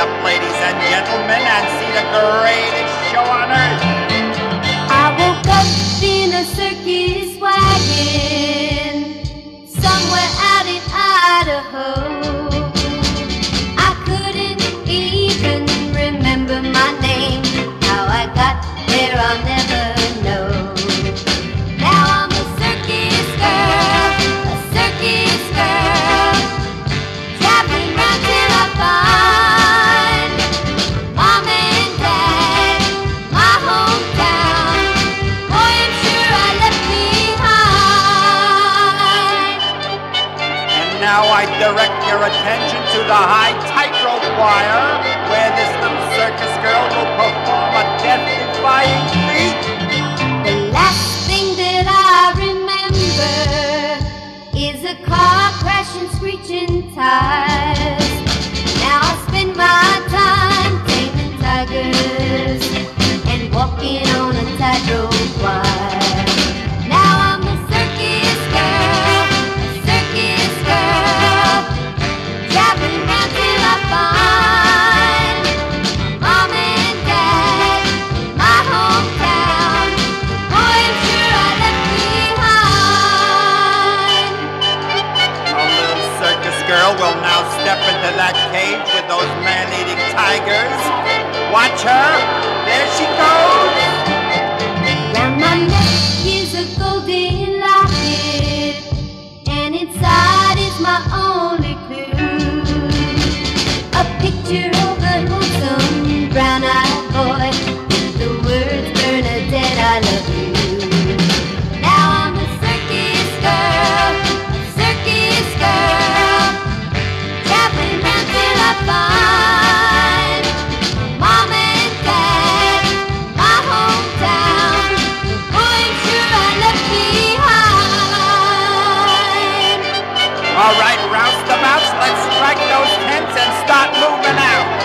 up, ladies and gentlemen, and see the greatest show on earth. Now I direct your attention to the high tightrope wire, where this little circus girl will perform a death-defying feat. The last thing that I remember is a car crashing, screeching tire. girl will now step into that cage with those man-eating tigers. Watch her! All right, roustabouts. Let's strike those tents and start moving out.